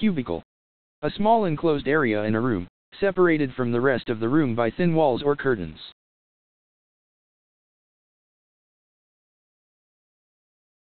Cubicle. A small enclosed area in a room, separated from the rest of the room by thin walls or curtains.